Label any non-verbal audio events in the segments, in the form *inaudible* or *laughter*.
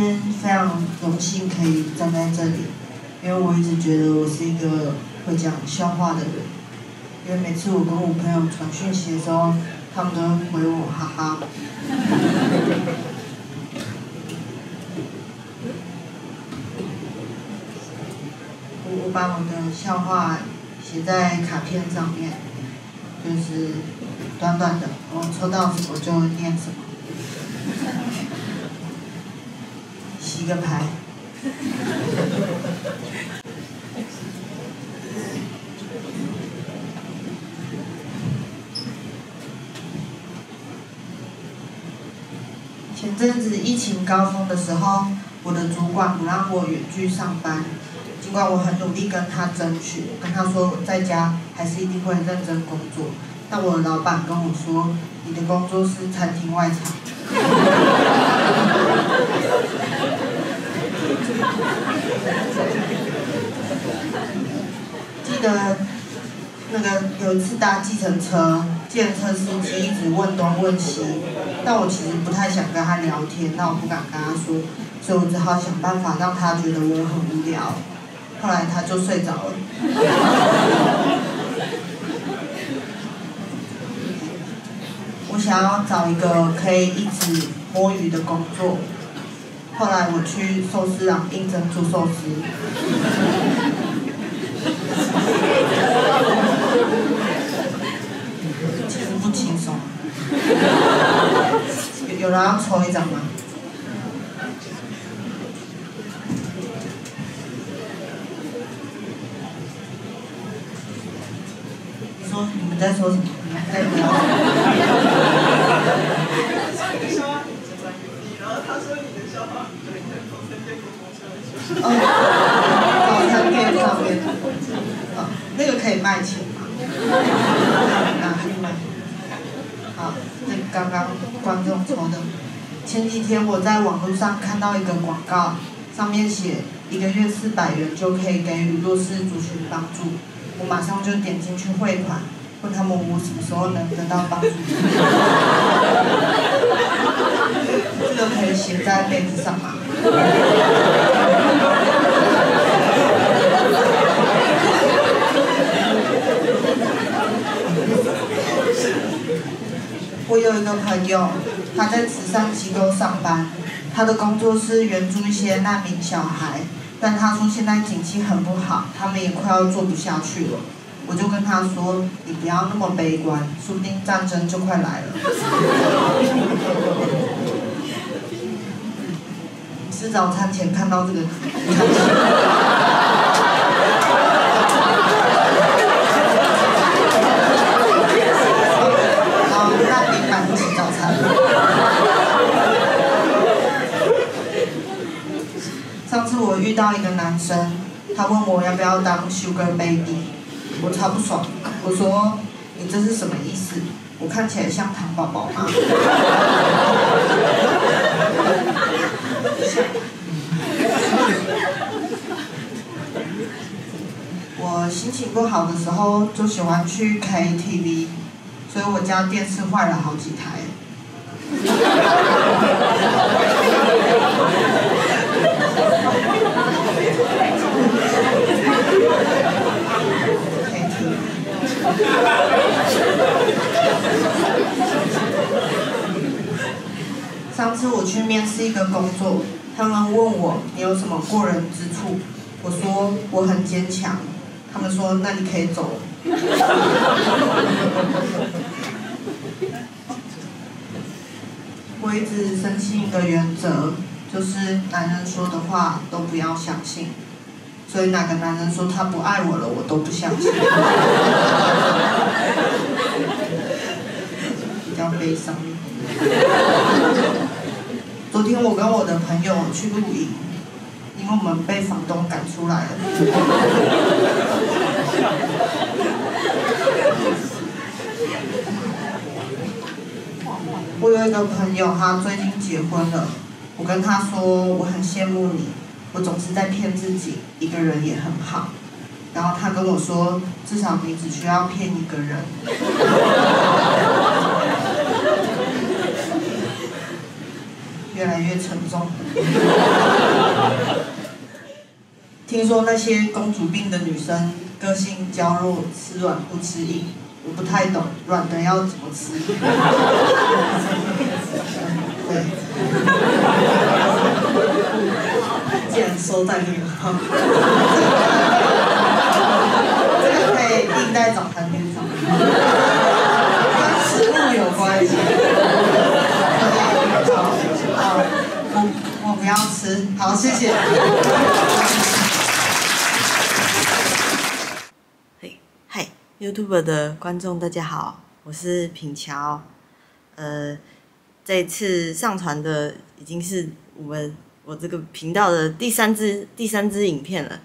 今天非常荣幸可以站在这里，因为我一直觉得我是一个会讲笑话的人，因为每次我跟我朋友传讯息的时候，他们都会回我哈哈。我我把我的笑话写在卡片上面，就是短短的，我抽到什么就念什么。洗个牌。前阵子疫情高峰的时候，我的主管不让我远距上班，尽管我很努力跟他争取，跟他说在家还是一定会认真工作，但我的老板跟我说，你的工作是餐厅外场。记得那个有一次搭计程车，计程车司机一直问东问西，但我其实不太想跟他聊天，那我不敢跟他说，所以我只好想办法让他觉得我很无聊。后来他就睡着了。*laughs* 我想要找一个可以一直摸鱼的工作。后来我去寿司郎应征做寿司。其实有 *laughs* 有人要抽一张吗？你说你们在说什么？你们在聊什么？哦，早餐店上面，哦，那个可以卖钱吗？拿去卖。好，这刚刚观众抽的。前几天我在网络上看到一个广告，上面写一个月四百元就可以给予弱势族群帮助，我马上就点进去汇款，问他们我什么时候能得到帮助。*laughs* 这个可以写在杯子上吗？我有一个朋友，他在慈善机构上班，他的工作是援助一些难民小孩，但他说现在景气很不好，他们也快要做不下去了。我就跟他说：“你不要那么悲观，说不定战争就快来了。*laughs* ”吃早餐前看到这个，好，那你买不起早餐。上次我遇遇到一个男生，他问我要不要当 Sugar Baby，我超不爽，我说你这是什么意思？我看起来像糖宝宝吗？*laughs* 我心情不好的时候就喜欢去 KTV，所以我家电视坏了好几台。*laughs* 上次我去面试一个工作，他们问我你有什么过人之处，我说我很坚强，他们说那你可以走了。*laughs* 我一直深信一个原则，就是男人说的话都不要相信，所以哪个男人说他不爱我了，我都不相信。*laughs* 比较悲伤。昨天我跟我的朋友去露营，因为我们被房东赶出来了。*laughs* 我有一个朋友，他最近结婚了。我跟他说，我很羡慕你，我总是在骗自己，一个人也很好。然后他跟我说，至少你只需要骗一个人。*laughs* 越来越沉重。听说那些公主病的女生个性娇弱，吃软不吃硬，我不太懂软的要怎么吃。对，*laughs* 既然收在那个，*laughs* 这个可以印在早餐店上，跟食物有关系。好，好，我我不要吃，好，谢谢。嘿，嗨，YouTube 的观众大家好，我是品乔，呃。这次上传的已经是我们我这个频道的第三支第三支影片了，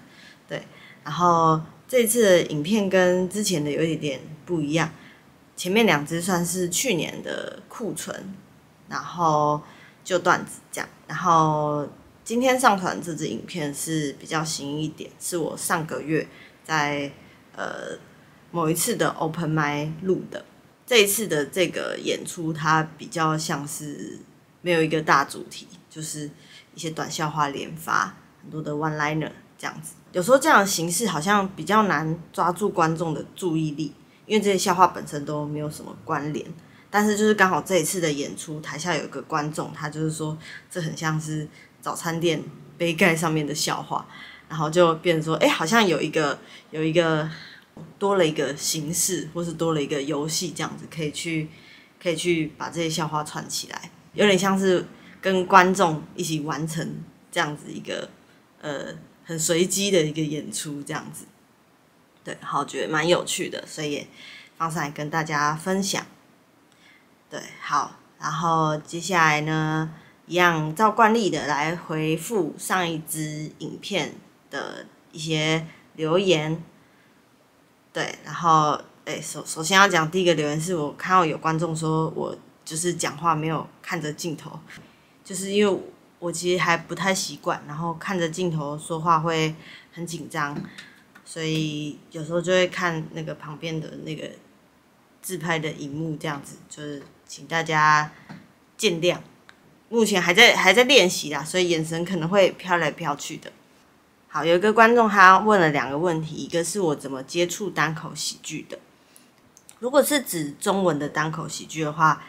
对。然后这次的影片跟之前的有一点不一样，前面两支算是去年的库存，然后就段子这样。然后今天上传这支影片是比较新一点，是我上个月在呃某一次的 Open m i 录的。这一次的这个演出，它比较像是没有一个大主题，就是一些短笑话连发，很多的 one liner 这样子。有时候这样的形式好像比较难抓住观众的注意力，因为这些笑话本身都没有什么关联。但是就是刚好这一次的演出，台下有一个观众，他就是说这很像是早餐店杯盖上面的笑话，然后就变成说，哎，好像有一个有一个。多了一个形式，或是多了一个游戏，这样子可以去，可以去把这些笑话串起来，有点像是跟观众一起完成这样子一个呃很随机的一个演出，这样子，对，好，觉得蛮有趣的，所以也放上来跟大家分享。对，好，然后接下来呢，一样照惯例的来回复上一支影片的一些留言。对，然后，诶，首首先要讲第一个留言是我看到有观众说我就是讲话没有看着镜头，就是因为我其实还不太习惯，然后看着镜头说话会很紧张，所以有时候就会看那个旁边的那个自拍的荧幕这样子，就是请大家见谅。目前还在还在练习啦，所以眼神可能会飘来飘去的。好，有一个观众他问了两个问题，一个是我怎么接触单口喜剧的。如果是指中文的单口喜剧的话，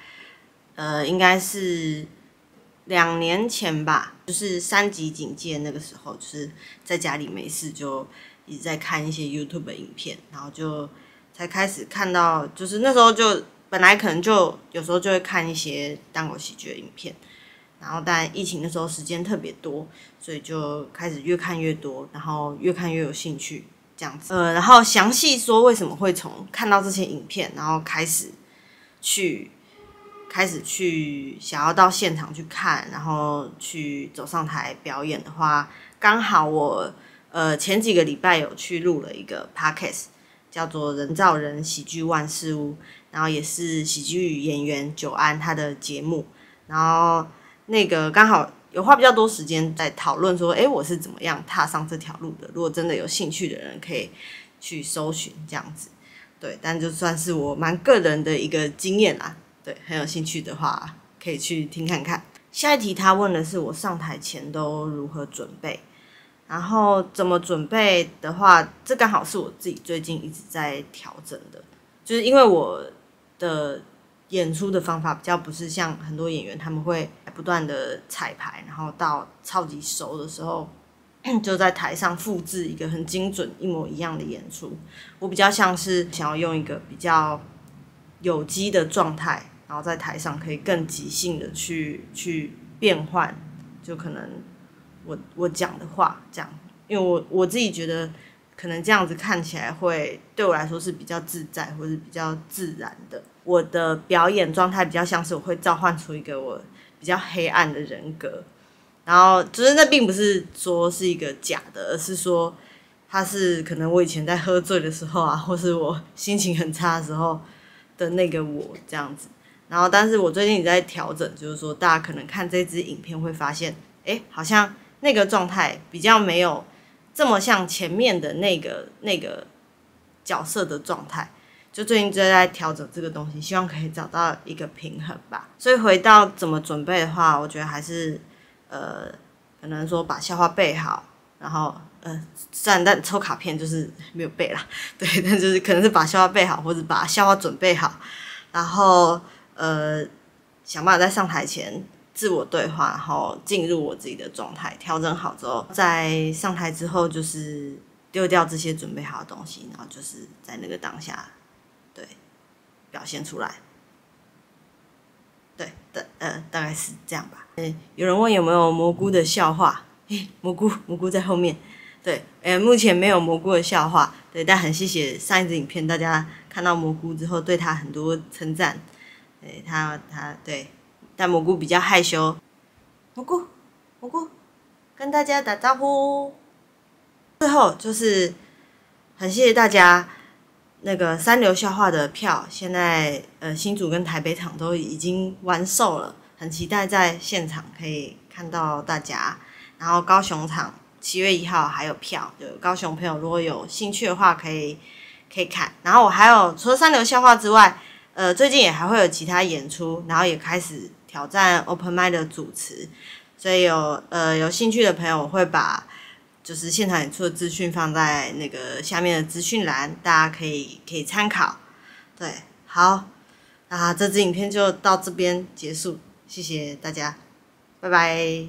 呃，应该是两年前吧，就是三级警戒那个时候，就是在家里没事就一直在看一些 YouTube 影片，然后就才开始看到，就是那时候就本来可能就有时候就会看一些单口喜剧的影片。然后，但疫情的时候时间特别多，所以就开始越看越多，然后越看越有兴趣这样子。呃，然后详细说为什么会从看到这些影片，然后开始去开始去想要到现场去看，然后去走上台表演的话，刚好我呃前几个礼拜有去录了一个 podcast，叫做《人造人喜剧万事屋》，然后也是喜剧演员久安他的节目，然后。那个刚好有花比较多时间在讨论说，哎，我是怎么样踏上这条路的？如果真的有兴趣的人，可以去搜寻这样子。对，但就算是我蛮个人的一个经验啦。对，很有兴趣的话，可以去听看看。下一题他问的是我上台前都如何准备，然后怎么准备的话，这刚好是我自己最近一直在调整的，就是因为我的。演出的方法比较不是像很多演员，他们会不断的彩排，然后到超级熟的时候，就在台上复制一个很精准、一模一样的演出。我比较像是想要用一个比较有机的状态，然后在台上可以更即兴的去去变换，就可能我我讲的话这样，因为我我自己觉得可能这样子看起来会对我来说是比较自在，或是比较自然的。我的表演状态比较像是我会召唤出一个我比较黑暗的人格，然后就是那并不是说是一个假的，而是说他是可能我以前在喝醉的时候啊，或是我心情很差的时候的那个我这样子。然后，但是我最近也在调整，就是说大家可能看这支影片会发现，哎，好像那个状态比较没有这么像前面的那个那个角色的状态。就最近就在调整这个东西，希望可以找到一个平衡吧。所以回到怎么准备的话，我觉得还是呃，可能说把笑话背好，然后呃，虽然但抽卡片就是没有背啦，*laughs* 对，但就是可能是把笑话背好，或者把笑话准备好，然后呃，想办法在上台前自我对话，然后进入我自己的状态，调整好之后，在上台之后就是丢掉这些准备好的东西，然后就是在那个当下，对，表现出来。对的，呃，大概是这样吧。嗯，有人问有没有蘑菇的笑话？*laughs* 诶，蘑菇，蘑菇在后面。对，呃，目前没有蘑菇的笑话。对，但很谢谢上一支影片，大家看到蘑菇之后对他很多称赞。对他，他对，但蘑菇比较害羞。蘑菇，蘑菇，跟大家打招呼。最后就是很谢谢大家。那个三流笑话的票，现在呃新竹跟台北场都已经完售了，很期待在现场可以看到大家。然后高雄场七月一号还有票，就高雄朋友如果有兴趣的话，可以可以看。然后我还有除了三流笑话之外，呃最近也还会有其他演出，然后也开始挑战 Open m i d 的主持，所以有呃有兴趣的朋友我会把。就是现场演出的资讯放在那个下面的资讯栏，大家可以可以参考。对，好，那这支影片就到这边结束，谢谢大家，拜拜。